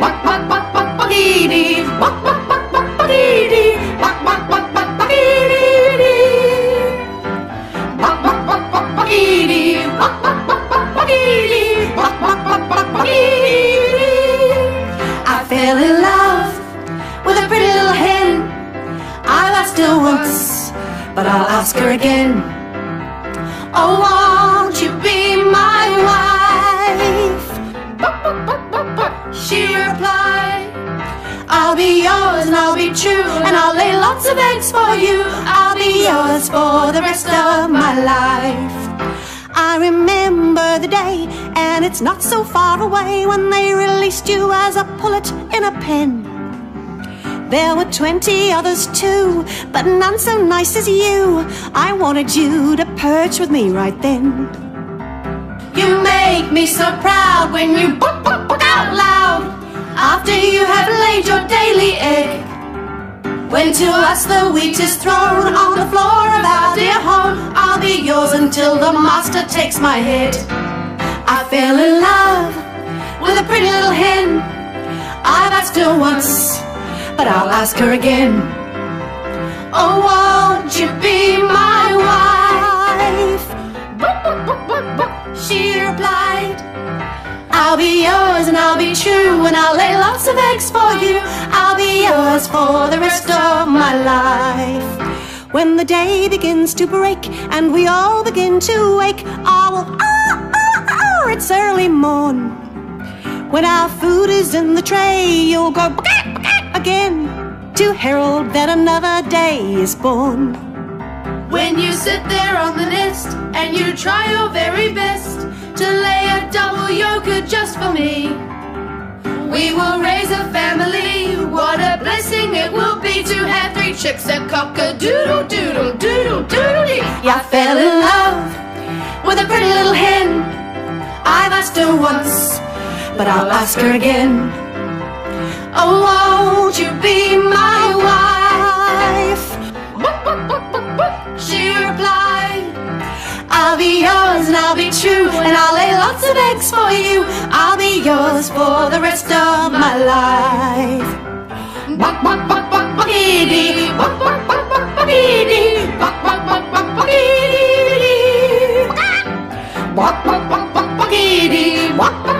I fell in love with a pretty little hen. I've asked her once, but I'll ask her again. Oh, She replied, I'll be yours and I'll be true and I'll lay lots of eggs for you. I'll be yours for the rest of my life. I remember the day, and it's not so far away when they released you as a pullet in a pen. There were twenty others too, but none so nice as you. I wanted you to perch with me right then. You make me so proud when you buck, buck, buck out loud after you have laid your daily egg. When to us the wheat is thrown on the floor of our dear home, I'll be yours until the master takes my head. I fell in love with a pretty little hen. I've asked her once, but I'll ask her again. Oh, won't you be my wife? She replied, I'll be yours and I'll be true and I'll lay lots of eggs for you. I'll be yours for the rest of my life. When the day begins to break and we all begin to wake, I will, ah, ah, ah, it's early morn. When our food is in the tray, you'll go again to herald that another day is born. When you sit there on the nest try your very best to lay a double yoker just for me. We will raise a family. What a blessing it will be to have three chicks and cock a doodle doodle doodle doodle. I fell in love with a pretty little hen. I've asked her once, but I'll ask her again. Oh, I'll be true and I'll lay lots of eggs for you. I'll be yours for the rest of my life. Buck, buck, buck, buck. Buck, buck, buck, buck, buckity. Buck, buck, buck, buck, buckity. Buck, buck, buck, buck, buckity. Buck, buck,